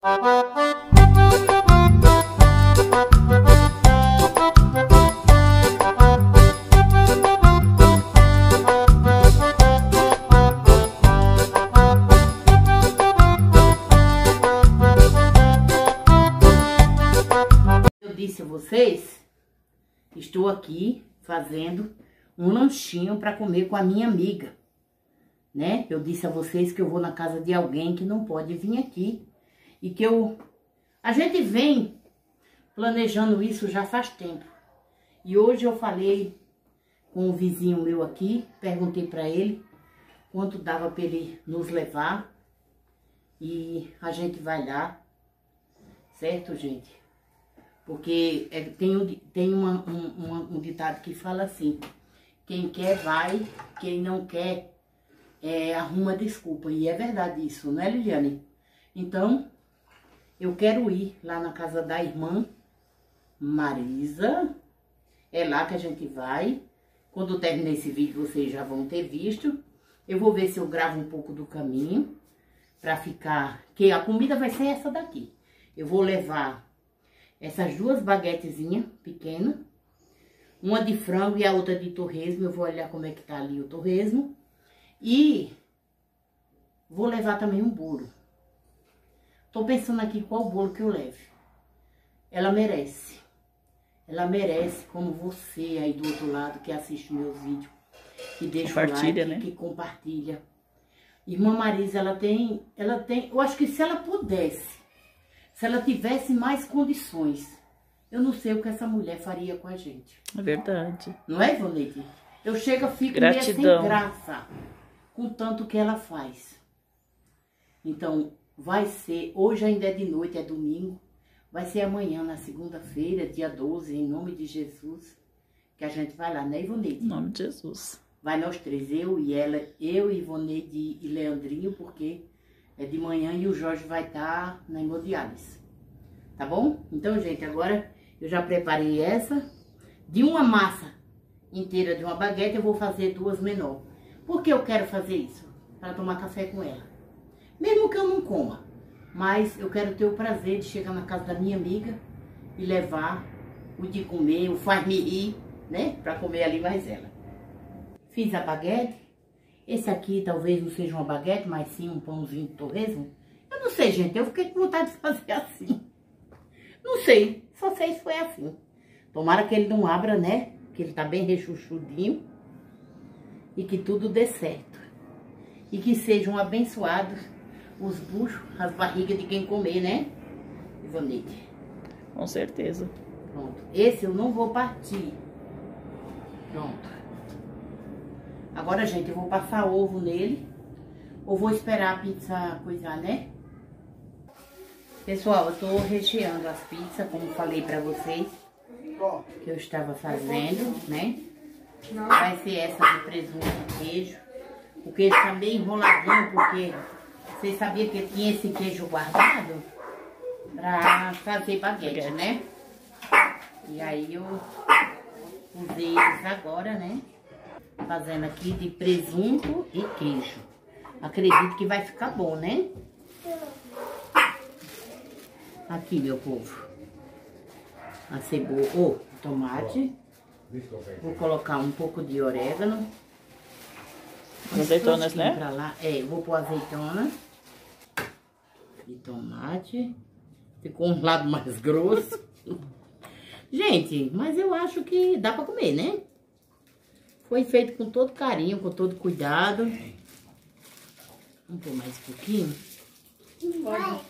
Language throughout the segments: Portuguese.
Eu disse a vocês, estou aqui fazendo um lanchinho para comer com a minha amiga, né? Eu disse a vocês que eu vou na casa de alguém que não pode vir aqui e que eu... A gente vem planejando isso já faz tempo. E hoje eu falei com um vizinho meu aqui, perguntei para ele quanto dava para ele nos levar e a gente vai lá, certo, gente? Porque é, tem, tem uma, um, um ditado que fala assim, quem quer vai, quem não quer é, arruma desculpa. E é verdade isso, né, Liliane? Então, eu quero ir lá na casa da irmã Marisa. É lá que a gente vai. Quando terminar esse vídeo, vocês já vão ter visto. Eu vou ver se eu gravo um pouco do caminho. Pra ficar... Que a comida vai ser essa daqui. Eu vou levar essas duas baguetezinhas pequenas. Uma de frango e a outra de torresmo. Eu vou olhar como é que tá ali o torresmo. E vou levar também um bolo. Tô pensando aqui qual bolo que eu leve. Ela merece. Ela merece, como você aí do outro lado que assiste meus vídeos. Que deixa Compartilha, o like, né? que compartilha. Irmã Marisa, ela tem, ela tem, eu acho que se ela pudesse, se ela tivesse mais condições, eu não sei o que essa mulher faria com a gente. É verdade. Não é, Ivoneide? Eu chego, eu fico meio sem Gratidão. graça com tanto que ela faz. Então, vai ser, hoje ainda é de noite, é domingo, vai ser amanhã, na segunda-feira, dia 12, em nome de Jesus, que a gente vai lá, né, Ivoneide? Em nome de Jesus. Vai nós três, eu e ela, eu, Ivoneide e Leandrinho, porque é de manhã e o Jorge vai estar na hemodiálise. Tá bom? Então, gente, agora eu já preparei essa. De uma massa inteira de uma baguete, eu vou fazer duas menor. Por que eu quero fazer isso? Para tomar café com ela. Mesmo que eu não coma. Mas eu quero ter o prazer de chegar na casa da minha amiga e levar o de comer, o faz-me rir, né? Para comer ali mais ela. Fiz a baguete. Esse aqui talvez não seja uma baguete, mas sim um pãozinho de torresmo. Eu não sei, gente. Eu fiquei com vontade de fazer assim. Não sei. Só sei se foi assim. Tomara que ele não abra, né? Que ele tá bem rechuchudinho. E que tudo dê certo. E que sejam abençoados os buchos, as barrigas de quem comer, né? Ivonete. Com certeza. Pronto. Esse eu não vou partir. Pronto. Agora, gente, eu vou passar ovo nele. Ou vou esperar a pizza coisar, né? Pessoal, eu tô recheando as pizzas, como falei pra vocês. Que eu estava fazendo, né? Vai ser essa de presunto e queijo. O queijo tá bem enroladinho, porque vocês sabiam que tinha esse queijo guardado? Pra fazer baguete, né? E aí eu usei eles agora, né? Fazendo aqui de presunto e queijo. Acredito que vai ficar bom, né? Aqui, meu povo. A cebola, o tomate. Vou colocar um pouco de orégano. As azeitonas, né? Pra lá. É, eu vou pôr azeitona. E tomate. Ficou um lado mais grosso. Gente, mas eu acho que dá pra comer, né? Foi feito com todo carinho, com todo cuidado. Vamos pôr mais um pouquinho?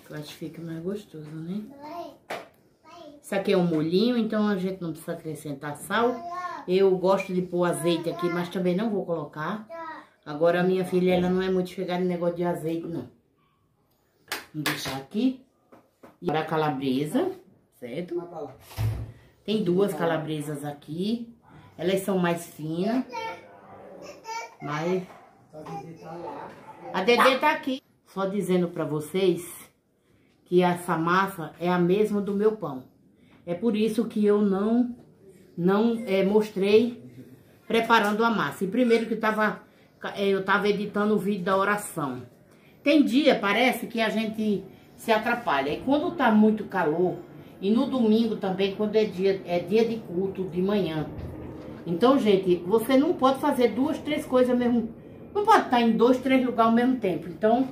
Eu acho que fica mais gostoso, né? Isso aqui é um molhinho, então a gente não precisa acrescentar sal. Eu gosto de pôr azeite aqui, mas também não vou colocar. Agora a minha filha, ela não é muito chegada em negócio de azeite, não. Vamos deixar aqui. E a calabresa, certo? Tem duas calabresas aqui. Elas são mais finas. Mas... A Dedê tá aqui. Só dizendo pra vocês que essa massa é a mesma do meu pão. É por isso que eu não, não é, mostrei preparando a massa. E primeiro que tava, eu tava editando o vídeo da oração. Tem dia, parece, que a gente se atrapalha. E quando tá muito calor, e no domingo também, quando é dia, é dia de culto de manhã. Então, gente, você não pode fazer duas, três coisas mesmo. Não pode estar em dois, três lugares ao mesmo tempo. Então,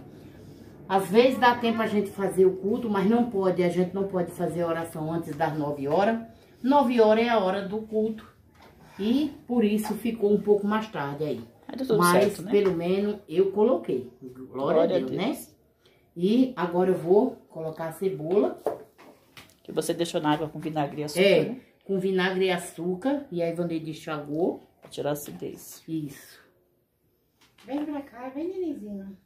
às vezes dá tempo a gente fazer o culto, mas não pode, a gente não pode fazer oração antes das nove horas. Nove horas é a hora do culto. E por isso ficou um pouco mais tarde aí. Mas, tudo Mas certo, né? pelo menos eu coloquei. Glória, a Deus, né? E agora eu vou colocar a cebola. Que você deixou na água com vinagre e açúcar, É, né? com vinagre e açúcar. E aí Vandeide enxagou. Pra tirar a acidez. Isso. Vem pra cá, vem, Nenizinho.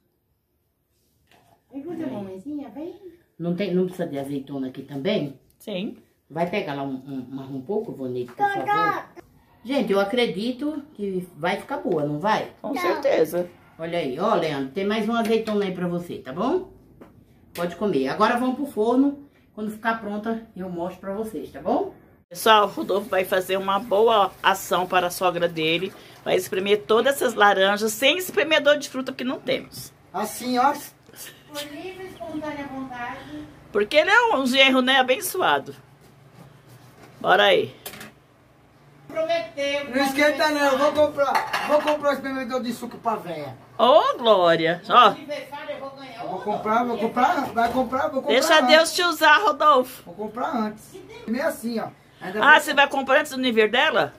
Vem fazer uma mãezinha, vem. Não, tem, não precisa de azeitona aqui também? Sim. Vai pegar lá um, um, mais um pouco, Vandeide, por favor? Gente, eu acredito que vai ficar boa, não vai? Com certeza. Olha aí, ó, Leandro, tem mais uma azeitona aí pra você, tá bom? Pode comer. Agora vamos pro forno. Quando ficar pronta, eu mostro pra vocês, tá bom? Pessoal, o Rodolfo vai fazer uma boa ação para a sogra dele. Vai espremer todas essas laranjas sem espremedor de fruta que não temos. Assim, ó. Por livre, espontânea vontade. Porque ele é um genro, né, abençoado. Bora aí. Prometeu. Não esquenta não, eu vou comprar. Vou comprar o experimentador de suco pra véia. Ô, Glória. Ó, aniversário eu vou ganhar. Eu vou comprar, vou comprar, vai comprar, vou comprar deixa antes. Deus te usar, Rodolfo. Vou comprar antes. Meio assim, ó. Ainda Ah, vou- você vai comprar antes do nível dela?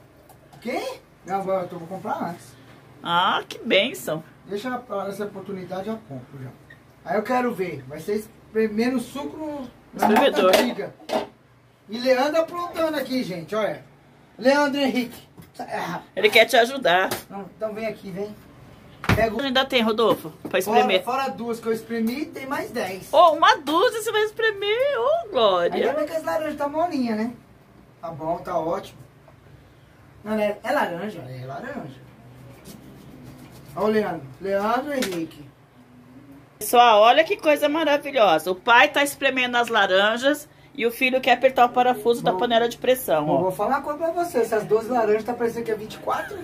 Quem? Não, vou, eu vou comprar antes. Ah, que bênção. Deixa essa oportunidade, eu compro já. Aí eu quero ver. Vai ser espremendo suco na Espremedor. antiga. E Leandro aprontando aqui, gente, olha. Leandro Henrique. Ah, Ele quer te ajudar. não, então vem aqui, vem. Pega o... Ainda tem, Rodolfo, pra Fora, espremer. fora duas que eu espremi, tem mais dez. Ô, uma dúzia você vai espremer. Ô, Ainda Glória. bem que as laranjas tá molinha, né? Tá bom, tá ótimo. Não, é, é laranja, é laranja. Olha o Leandro. Leandro Henrique. Pessoal, olha que coisa maravilhosa. O pai tá espremendo as laranjas e o filho quer apertar o parafuso da Bom. panela de pressão, Bom, ó. vou falar uma coisa pra você. Essas 12 laranjas tá parecendo que é 24.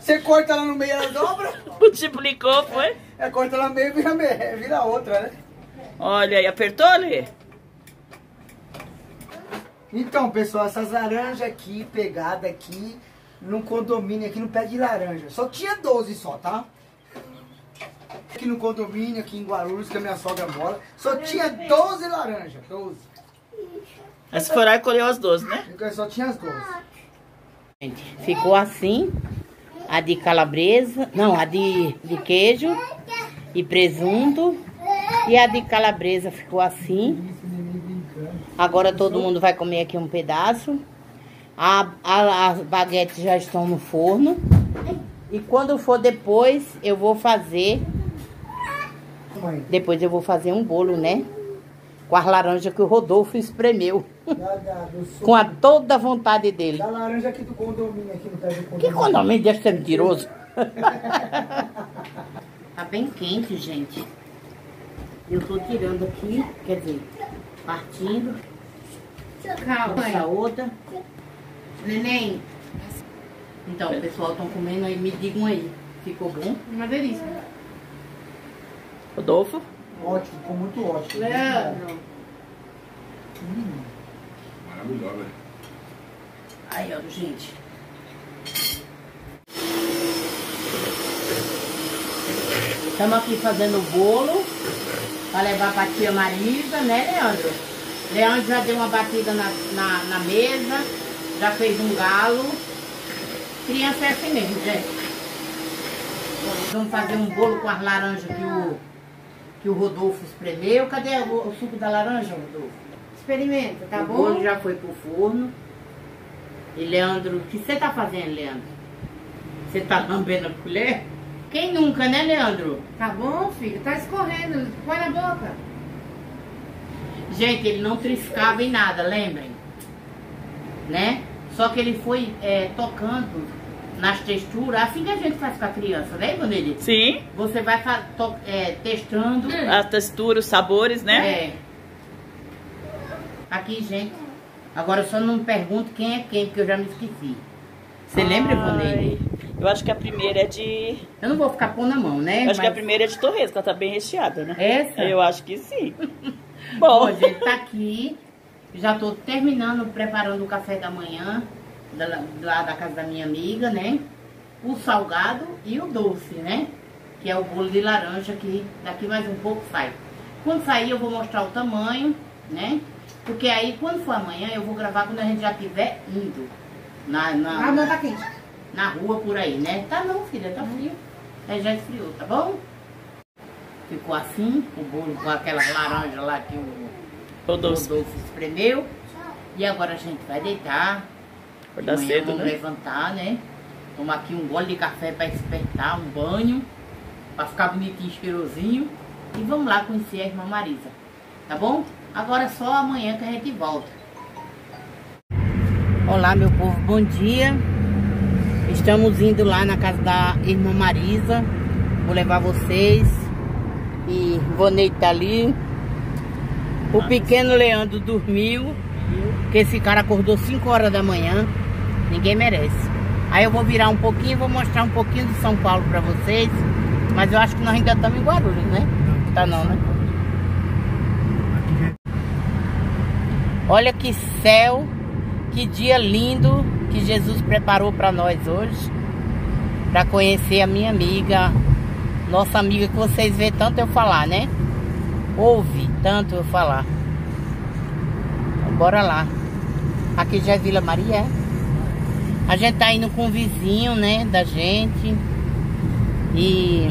Você corta ela no meio, ela dobra. Multiplicou, foi? É, corta ela no meio e vira, vira outra, né? Olha aí, apertou ali? Então, pessoal, essas laranjas aqui, pegada aqui, num condomínio aqui no pé de laranja. Só tinha 12 só, tá? Aqui no condomínio, aqui em Guarulhos, que a minha sogra mora, só tinha 12 laranjas. 12. Aí você foi lá e colheu as 12, né? Só tinha as 12. Gente, ficou assim. A de calabresa, não, a de, de queijo e presunto. E a de calabresa ficou assim. Agora todo mundo vai comer aqui um pedaço. A, a- as baguetes já estão no forno. E quando for depois, eu vou fazer. Depois eu vou fazer um bolo, né? Com as laranjas que o Rodolfo espremeu. da, da, Com a toda a vontade dele. da laranja aqui do condomínio, aqui no pé do Que condomínio. condomínio deve ser mentiroso? tá bem quente, gente. Eu tô tirando aqui, quer dizer, partindo. Calma. Essa outra. Neném, Então, o pessoal estão comendo aí, me digam aí. Ficou bom? uma delícia. Rodolfo? Ótimo, ficou muito ótimo. Leandro. Maravilhosa. Aí, ó, gente. Estamos aqui fazendo o bolo para levar para tia Marisa, né, Leandro? Leandro já deu uma batida na, na, na mesa, já fez um galo. Criança é assim mesmo, gente. Vamos fazer um bolo com as laranjas que o, que o Rodolfo espremeu. Cadê o, o suco da laranja, Rodolfo? Experimenta, tá o bom? bolo já foi pro forno. E Leandro, o que você tá fazendo, Leandro? Você tá lambendo a colher? Quem nunca, né, Leandro? Tá bom, filho? Tá escorrendo. Põe na boca. Gente, ele não triscava em nada, lembrem? Né? Só que ele foi é, tocando nas texturas, assim que a gente faz com a criança, né, Vanelli? Sim. Você vai é, testando. A textura, os sabores, né? É. Aqui, gente. Agora eu só não me pergunto quem é quem, porque eu já me esqueci. Você lembra? Ai, Eu acho que a primeira é de. Eu não vou ficar pondo na mão, né? Eu acho que a Mas primeira é de torresmo, ela tá bem recheada, né? Essa? Eu acho que sim. Bom, Bom, gente, tá aqui. Já tô terminando, preparando o café da manhã, da- lá da casa da minha amiga, né? O salgado e o doce, né? Que é o bolo de laranja que daqui mais um pouco sai. Quando sair eu vou mostrar o tamanho, né? Porque aí quando for amanhã eu vou gravar quando a gente já estiver indo. Na, na, Ah, não, tá quente. na rua por aí, né? Tá não, filha, tá frio. Aí já esfriou, tá bom? Ficou assim, o bolo com aquela laranja lá que o o doce. Rodolfo espremeu. E agora a gente vai deitar. Acordar Amanhã cedo, vamos né? levantar, né? Tomar aqui um gole de café para despertar, um banho, para ficar bonitinho, cheirosinho. E vamos lá conhecer a irmã Marisa. Tá bom? Agora só amanhã que a gente volta. Olá, meu povo, bom dia. Estamos indo lá na casa da irmã Marisa. Vou levar vocês. E Vonei tá ali. O pequeno Leandro dormiu. Porque esse cara acordou 5 horas da manhã. Ninguém merece. Aí eu vou virar um pouquinho e vou mostrar um pouquinho de São Paulo pra vocês. Mas eu acho que nós ainda estamos em Guarulhos, né? Tá não, né? Olha que céu, que dia lindo que Jesus preparou para nós hoje. Para conhecer a minha amiga, nossa amiga que vocês vê tanto eu falar, né? Ouve tanto eu falar. Então, bora lá. Aqui já é Vila Maria. é? A gente tá indo com um vizinho, né, da gente. E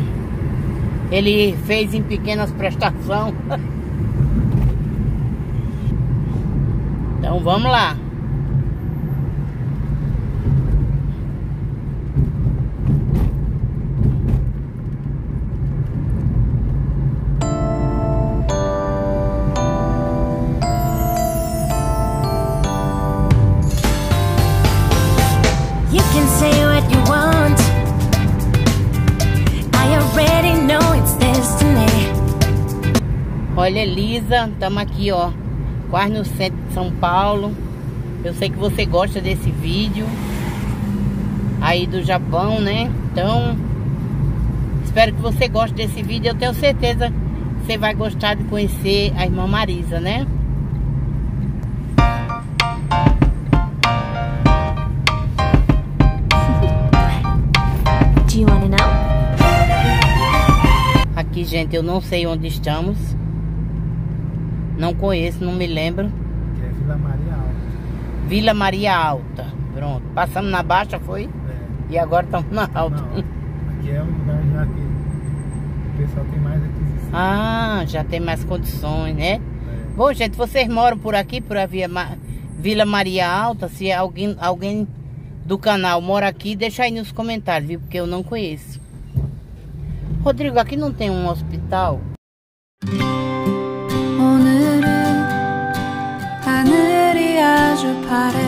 ele fez em pequenas prestações. Então vamos lá. Olha, Elisa, estamos aqui, ó, quase no centro de São Paulo. Eu sei que você gosta desse vídeo aí do Japão, né? Então, espero que você goste desse vídeo. Eu tenho certeza que você vai gostar de conhecer a irmã Marisa, né? Aqui, gente, eu não sei onde estamos. Não conheço, não me lembro. Que é Vila Maria Alta. Vila Maria Alta. Pronto. Passamos na baixa, foi? É. E agora estamos na alta. Não, aqui é um lugar já que o pessoal tem mais aquisição. Ah, já tem mais condições, né? É. Bom, gente, vocês moram por aqui, por a Via Ma- Vila Maria Alta? Se alguém, alguém do canal mora aqui, deixa aí nos comentários, viu? Porque eu não conheço. Rodrigo, aqui não tem um hospital? 아주 파래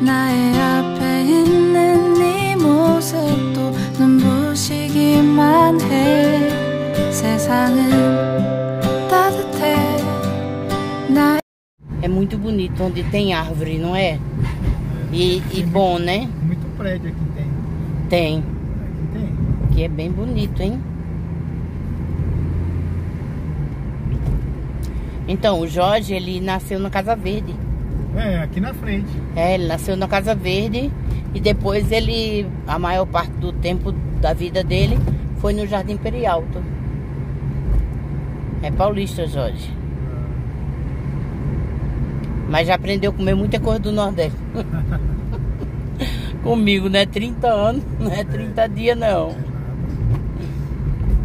나의 앞에 있는 네 모습도 눈부시기만 해 세상은 따뜻해 나 É muito bonito onde tem árvore, não é? E, e bom, né? Muito prédio aqui tem. Tem. Aqui tem. Que é bem bonito, hein? Então, o Jorge, ele nasceu na Casa Verde. É, aqui na frente. É, ele nasceu na Casa Verde e depois ele, a maior parte do tempo da vida dele foi no Jardim Perialto. É paulista, Jorge. Mas já aprendeu a comer muita coisa do Nordeste. Comigo, né? 30 anos, não é 30 dias não.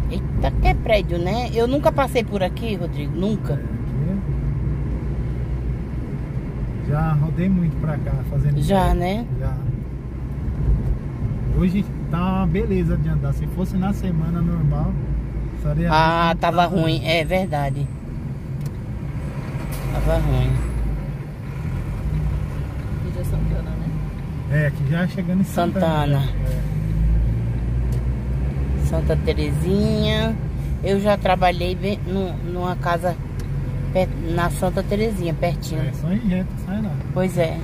Eita, que é prédio, né? Eu nunca passei por aqui, Rodrigo, nunca. Aqui. Já rodei muito pra cá fazendo. Já, isso. né? Já. Hoje tá uma beleza de andar. Se fosse na semana normal, estaria. Ah, tava ruim, é verdade. Tava ruim. Aqui já Santana, né? É, aqui já chegando em Santana. Santana. É. Santa Terezinha. Eu já trabalhei bem nu- numa casa na Santa Terezinha, pertinho. É, só em reta, sai lá. Pois é.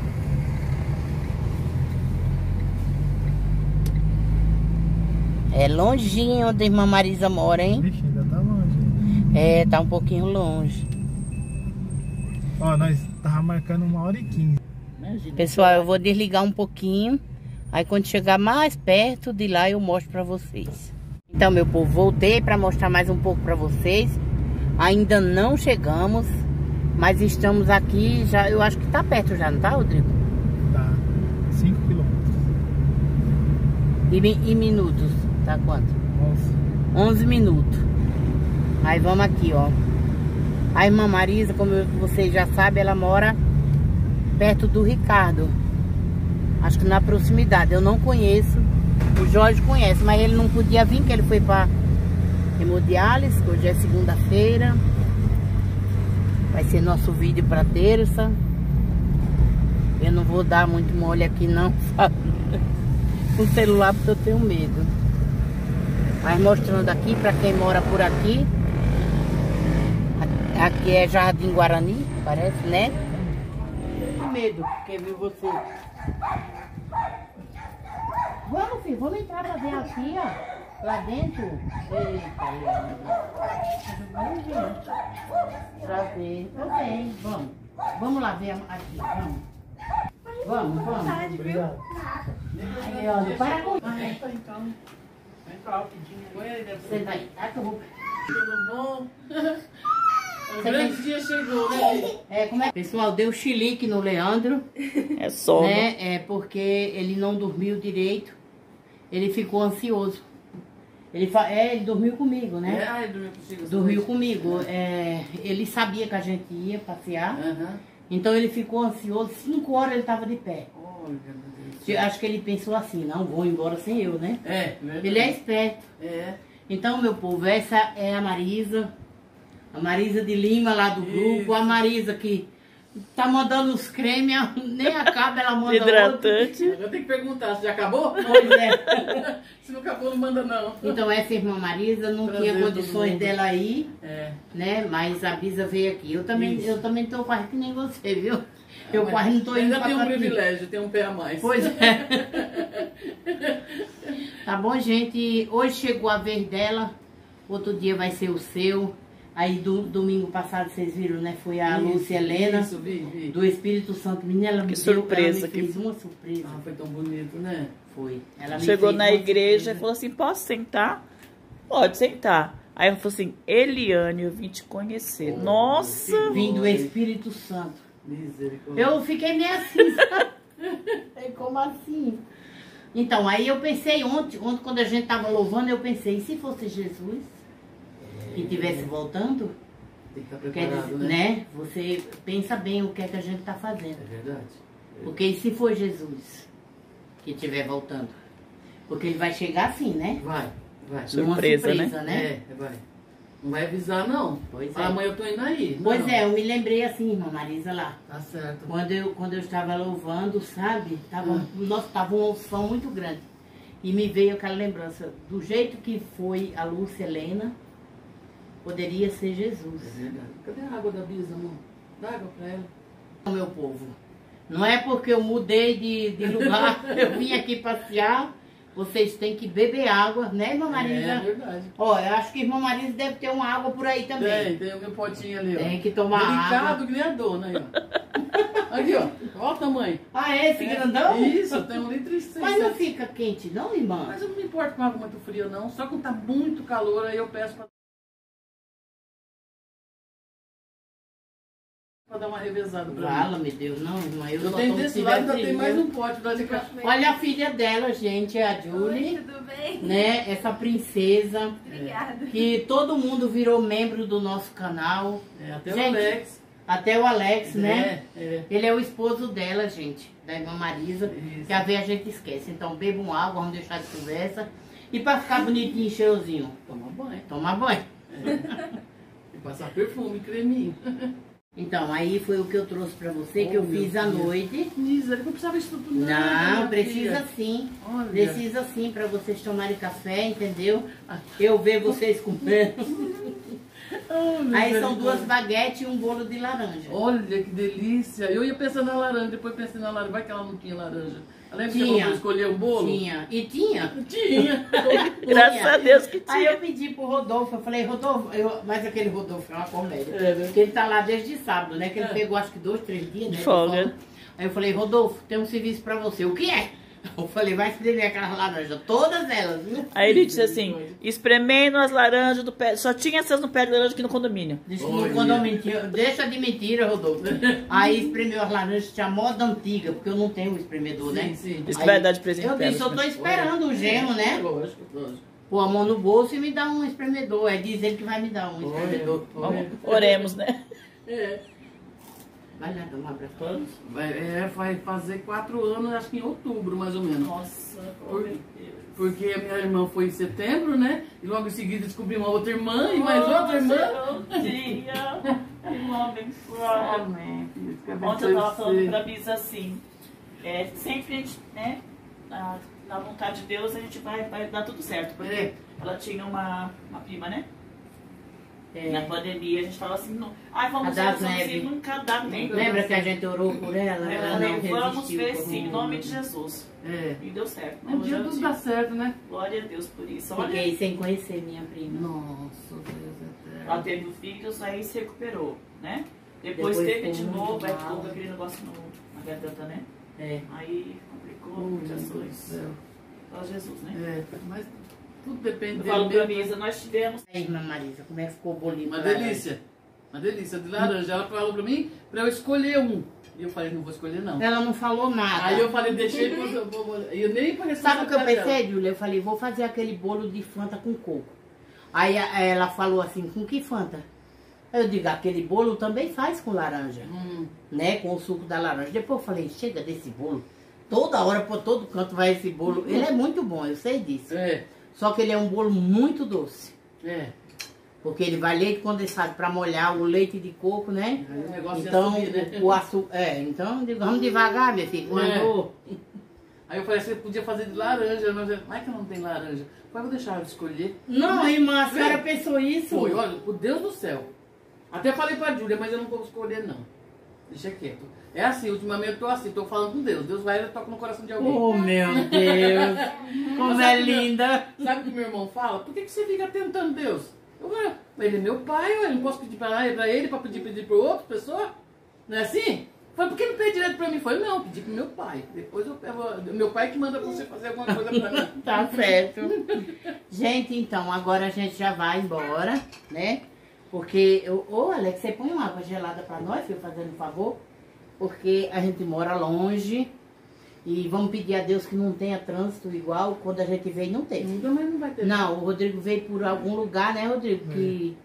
É longinho onde a irmã Marisa mora, hein? Vixe, ainda tá longe. É, tá um pouquinho longe. Ó, nós tava marcando uma hora e quinze. Pessoal, eu vou desligar um pouquinho. Aí quando chegar mais perto de lá eu mostro pra vocês. Então, meu povo, voltei pra mostrar mais um pouco pra vocês. Ainda não chegamos, mas estamos aqui já, eu acho que tá perto já, não tá, Rodrigo? Tá. 5 quilômetros. E, e minutos, tá quanto? Nossa. 11 minutos. Aí vamos aqui, ó. A irmã Marisa, como vocês já sabem, ela mora perto do Ricardo. Acho que na proximidade. Eu não conheço. O Jorge conhece, mas ele não podia vir, porque ele foi pra hemodiálise. Hoje é segunda-feira. Vai ser nosso vídeo pra terça. Eu não vou dar muito mole aqui não, sabe? Com o celular porque eu tenho medo. Mas mostrando aqui para quem mora por aqui. Aqui é Jardim Guarani, parece, né? Com medo, quem viu você. Vamos, filho, vamos entrar pra ver aqui, ó. Lá dentro. Eita, Leandro. Pra ver. Tô bem, vamos. Vamos lá ver aqui, vamos. Vamos, vamos. Obrigado. Aí, Leandro, para com Senta aí, tá? Que eu vou... Tudo bom? O grande dia chegou, né? É, como é? Pessoal, deu chilique no Leandro, É sono. né? É porque ele não dormiu direito. Ele ficou ansioso. Ele, fa... é, ele dormiu comigo, É, né? ai, dormiu contigo. Dormiu comigo. É, ele sabia que a gente ia passear. Aham. Então ele ficou ansioso. Cinco horas ele estava de pé. Olha, meu Deus. Eu Acho que ele pensou assim, não vou embora sem eu, né? É, verdade. Ele é esperto. É. Então, meu povo, essa é a Marisa. A Marisa de Lima, lá do grupo. Isso. A Marisa que tá mandando os cremes, nem acaba, ela manda outro. Hidratante. Agora tem que perguntar se já acabou? Pois é. Se não acabou, não manda não. Então, essa irmã Marisa não Prazer, tinha condições dela ir, É. né? Mas a Bisa veio aqui. Eu também, Isso. eu também tô quase que nem você, viu? Eu quase não tô indo Ainda pra tem um privilégio, tem um pé a mais. Pois é. tá bom, gente? Hoje chegou a vez dela. Outro dia vai ser o seu. Aí do, domingo passado vocês viram, né? Foi a Isso, Lúcia Helena Isso, vi, vi. do Espírito Santo. Menina, ela me Que deu, surpresa, ela me que- fez uma surpresa. Ah, foi tão bonito, né? Foi. Ela me Chegou na igreja e falou assim: posso sentar? Pode sentar. Aí eu falei assim, Eliane, eu vim te conhecer. Nossa! Vim do Espírito Santo. Misericórdia. Eu fiquei meio assim, sabe? Como assim? Então, aí eu pensei ontem, ontem quando a gente tava louvando, eu pensei, e se fosse Jesus que estivesse voltando? Tem que estar Quer preparado, dizer, né? né? Você pensa bem o que é que a gente tá fazendo. É verdade. Porque e se for Jesus que estiver voltando? Porque ele vai chegar assim, né? Vai, vai. Numa Surpresa, né? né? É, vai. Não vai avisar, não. Pois é. Ah, mãe, eu tô indo aí. Pois Não. é, eu me lembrei assim, irmã Marisa lá. Tá certo. Quando eu, quando eu estava louvando, sabe? Tava, Hum. Nossa, tava uma unção muito grande. E me veio aquela lembrança. Do jeito que foi a Lúcia Helena, poderia ser Jesus. É verdade. Cadê a água da Bisa, amor? Dá água pra ela. Meu povo. Não é porque eu mudei de, de lugar, eu vim aqui passear. Vocês têm que beber água, né, irmã É Marisa? verdade. Ó, eu acho que irmã Marisa deve ter uma água por aí também. Tem, tem o meu potinho ali, ó. Tem que tomar água. Delicado que nem a dona aí, ó. Aqui, ó. Ó o tamanho. Ah, é esse É, grandão? Isso, tem um litro e seiscentos. Mas não fica quente, não, irmã? Mas eu não me importo com água muito fria, não. Só quando tá muito calor, aí eu peço pra... Pra dar uma revezada pra mim. Fala, meu Deus, não, irmã. Eu, Eu só tenho desse lado, ainda tem mais um pote lá de. Olha a filha dela, gente, é a Julie, tudo bem? né? Essa princesa Obrigada. que todo mundo virou membro do nosso canal. É, até Gente, o Alex. Até o Alex, né? É, é. Ele é o esposo dela, gente, da irmã Marisa. Isso. Que a ver a gente esquece. Então bebam água, vamos deixar de conversa. E pra ficar bonitinho, cheirosinho, Toma banho. tomar banho. E passar perfume, creminho. Então, aí foi o que eu trouxe pra você, que Oh, eu meu fiz à noite. Misericórdia, não precisava isso tudo nada, Não, precisa filha. sim. Olha. Precisa sim pra vocês tomarem café, entendeu? Eu ver vocês comendo. Aí são duas baguetes e um bolo de laranja. Olha que delícia. Eu ia pensando na laranja, depois pensei na laranja. Vai que ela não tinha laranja. De você Tinha. mandou escolher o bolo? Tinha. E tinha? Tinha. Graças Tinha. a Deus que Aí tinha. eu pedi pro Rodolfo, eu falei, Rodolfo, eu- mas aquele Rodolfo é uma comédia. É, né? Porque ele tá lá desde sábado, né? Que ele É. pegou acho que dois, três dias, né? De folga. Aí eu falei, Rodolfo, tem um serviço pra você. O que é? Eu falei, vai espremer aquelas laranjas, todas elas, viu? Aí ele disse assim, espremendo as laranjas do pé. Só tinha essas no pé de laranja aqui no condomínio. Olha. no condomínio, tinha- deixa de mentira, Rodolfo. Aí espremeu as laranjas, tinha moda antiga, porque eu não tenho espremedor, né? Sim. Isso Aí vai dar de presente Eu pra disse, ela. eu tô esperando o gemo, né? Lógico, lógico. Pôr a mão no bolso e me dar um espremedor. É diz ele que vai me dar um espremedor. Vamos, oremos, né? É. Vai lá, dá um abraço a todos. Vai, é, vai fazer quatro anos, acho que em outubro, mais ou menos. Nossa, Por- Porque a minha irmã foi em setembro, né? E logo em seguida descobri uma outra irmã e mais outra irmã. Dia, irmã abençoada. Amém. Que Ontem eu abençoe tava falando pra Bisa assim, é, sempre a gente, né, na, na vontade de Deus a gente vai, vai dar tudo certo. Porque É. ela tinha uma, uma prima, né? É. Na pandemia a gente falava assim, não, ai A vamos ver, vamos ver, Neves. nunca dá tempo. Lembra que a gente orou por ela? Ela falei, não vamos resistiu. ver por sim, em nome de Jesus. É. E deu certo. Um dia tudo dá certo, né? Glória a Deus por isso. Olha, Fiquei sem conhecer minha prima. Nossa, Deus ela eterno. teve filhos, aí se recuperou, né? Depois, Depois teve de novo, aí ficou com aquele negócio no, na garganta, né? É. Aí complicou, Oh, muitas coisas. Só Jesus, né? É, mas tudo depende falo pra mesmo. Misa, nós tivemos. Aí, irmã Marisa, como é que ficou o bolinho? Uma delícia. Uma delícia de laranja. Ela falou pra mim pra eu escolher um. E eu falei, não vou escolher não. Ela não falou nada. Aí eu falei, deixei eu vou- Eu nem parecia. Sabe o que eu pensei, Júlia? Eu falei, vou fazer aquele bolo de Fanta com coco. Aí ela falou assim, com que Fanta? Eu digo, aquele bolo também faz com laranja, Hum, né? Com o suco da laranja. Depois eu falei, chega desse bolo. Toda hora, por todo canto vai esse bolo. Ele é muito bom, eu sei disso. é, Só que ele é um bolo muito doce. é. Porque ele vai leite condensado para molhar o leite de coco, né? Aí o negócio Então, subir, né? o açúcar. É, então, eu digo, vamos devagar, minha filha. Quando. Aí eu falei, você podia fazer de laranja, mas não é que não tem laranja. Eu falei, vou deixar ela escolher. Não, irmã, a senhora pensou isso? Foi, olha, por Deus do céu. Até falei pra Júlia, mas eu não vou escolher não. Deixa quieto. É assim, ultimamente eu tô assim, tô falando com Deus. Deus vai e toca no coração de alguém. Oh, meu Deus. Como é linda. Sabe o que meu irmão fala? Por que, que você fica tentando Deus? Eu ele é meu pai, eu não posso pedir pra ele, pra ele, pedir, pedir pra outra pessoa? Não é assim? Foi por que não pede direto pra mim? Foi não, pedi pro meu pai. Depois eu pego. Meu pai que manda você fazer alguma coisa pra mim. Tá certo. Gente, então, agora a gente já vai embora, né? Porque, eu- ô Alex, você põe uma água gelada pra nós, filho, fazendo um favor? Porque a gente mora longe e vamos pedir a Deus que não tenha trânsito igual quando a gente veio, não teve. Então, mas não vai ter. Não, o Rodrigo veio por algum lugar, né, Rodrigo? Que...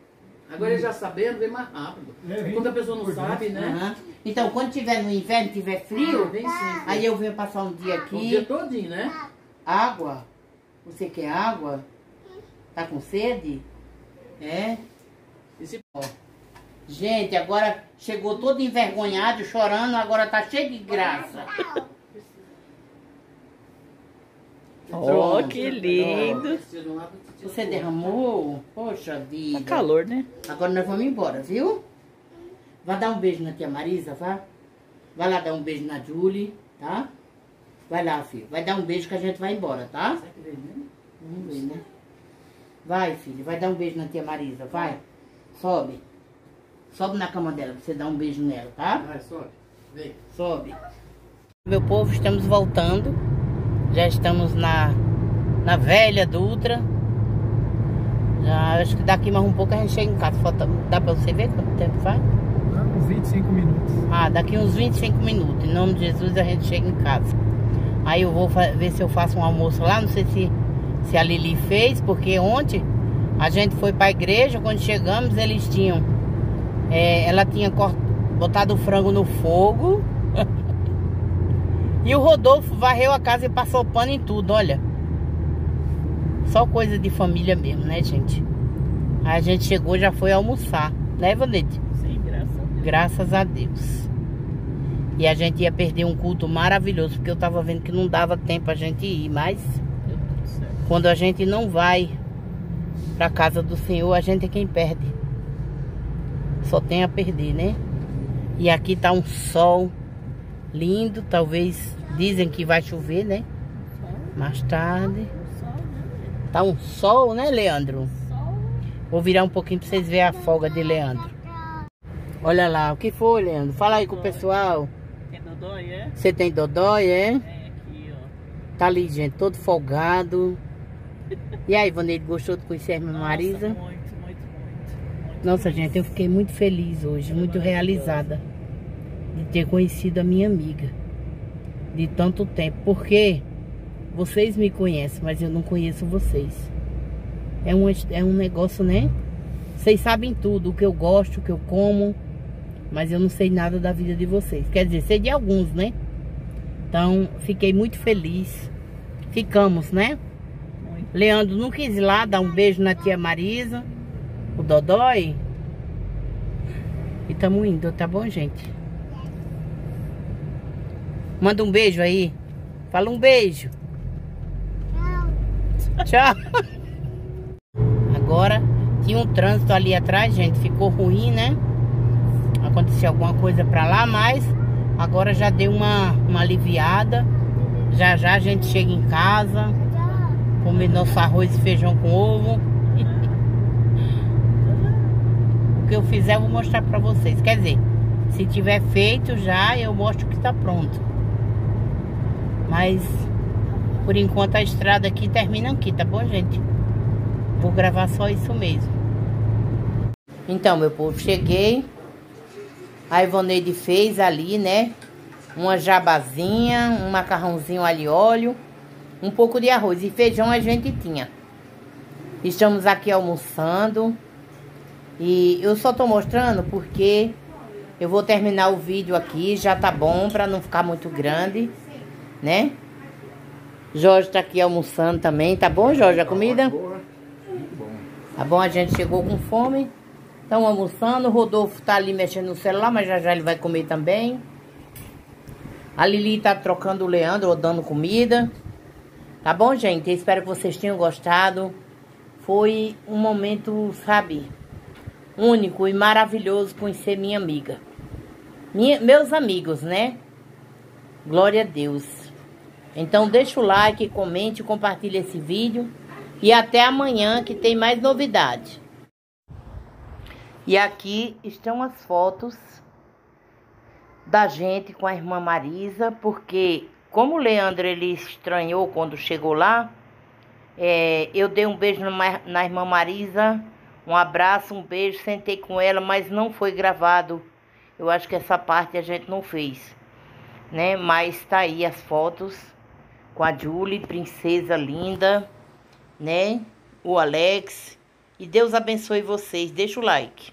Agora ele já sabendo, vem mais rápido. É, Quando a pessoa não por sabe, né? Aham. Então, quando tiver no inverno, tiver frio, Vem sim. aí eu venho passar um dia O dia aqui. todinho, né? Água? Você quer água? Tá com sede? É? E se- Gente, agora chegou todo envergonhado, chorando, agora tá cheio de graça. Oh, que lindo. Você derramou? Poxa Tá vida. calor, né? Agora nós vamos embora, viu? Vai dar um beijo na tia Marisa, vá? Vai lá dar um beijo na Julie, tá? Vai lá, filho. Vai dar um beijo que a gente vai embora, tá? Vamos ver, né? Vai, filho. Vai dar um beijo na tia Marisa, vai. Sobe. Sobe na cama dela você dar um beijo nela, tá? Vai, sobe. Vem. Sobe. Meu povo, estamos voltando. Já estamos na, na velha Dutra. Já, acho que daqui mais um pouco a gente chega em casa. Falta, dá pra você ver quanto tempo faz? Dá uns 25 minutos. Ah, daqui uns 25 minutos. Em nome de Jesus a gente chega em casa. Aí eu vou ver se eu faço um almoço lá. Não sei se, se a Lili fez, porque ontem a gente foi pra igreja. Quando chegamos, eles tinham. É, ela tinha cort- botado o frango no fogo. e o Rodolfo varreu a casa e passou pano em tudo, olha. Só coisa de família mesmo, né, gente? A gente chegou já foi almoçar, né, Vanete? Sim, graças a Deus. Graças a Deus. E a gente ia perder um culto maravilhoso, porque eu tava vendo que não dava tempo a gente ir, mas quando a gente não vai pra casa do Senhor, a gente é quem perde. Só tem a perder, né? E aqui tá um sol lindo, talvez dizem que vai chover, né? Mais tarde. Tá um sol, né, Leandro? Vou virar um pouquinho pra vocês verem a folga de Leandro. Olha lá, o que foi, Leandro? Fala aí com o pessoal. Tem dodói, é? Você tem dodói, é? É aqui, ó. Tá ali, gente, todo folgado. E aí, Vaneide, gostou de conhecer a irmã Marisa? Muito Nossa, gente, eu fiquei muito feliz hoje, muito realizada de ter conhecido a minha amiga de tanto tempo. Porque vocês me conhecem, mas eu não conheço vocês. É um, é um negócio, né? Vocês sabem tudo, o que eu gosto, o que eu como, mas eu não sei nada da vida de vocês. Quer dizer, sei de alguns, né? Então, fiquei muito feliz. Ficamos, né? Leandro não quis ir lá dar um beijo na tia Marisa, o Dodói. E tamo indo, tá bom, gente? Manda um beijo aí. Fala um beijo. Tchau. Agora tinha um trânsito ali atrás, gente. Ficou ruim, né? Aconteceu alguma coisa pra lá, mas agora já deu uma, uma aliviada. Já já a gente chega em casa. Comer nosso arroz e feijão com ovo. o que eu fizer eu vou mostrar pra vocês. Quer dizer, se tiver feito já, eu mostro que tá pronto. Mas por enquanto a estrada aqui termina aqui, tá bom, gente? Vou gravar só isso mesmo. Então, meu povo, cheguei. A Ivoneide fez ali, né? Uma jabazinha, um macarrãozinho e óleo, um pouco de arroz e feijão a gente tinha. Estamos aqui almoçando. E eu só tô mostrando porque eu vou terminar o vídeo aqui, já tá bom para não ficar muito grande né? Jorge tá aqui almoçando também. Tá bom, Jorge, a comida? Tá bom, a gente chegou com fome. Estão almoçando. O Rodolfo tá ali mexendo no celular, mas já já ele vai comer também. A Lili tá trocando o Leandro, ou dando comida. Tá bom, gente? Eu espero que vocês tenham gostado. Foi um momento, sabe, único e maravilhoso conhecer minha amiga. Minha, meus amigos, né? Glória a Deus. Então deixa o like, comente, compartilhe esse vídeo. E até amanhã que tem mais novidade. E aqui estão as fotos da gente com a irmã Marisa, porque como o Leandro ele estranhou quando chegou lá, é, eu dei um beijo na, na irmã Marisa, um abraço, um beijo, sentei com ela, mas não foi gravado. Eu acho que essa parte a gente não fez, né? Mas tá aí as fotos com a Julie, princesa linda, né? O Alex. E Deus abençoe vocês. Deixa o like.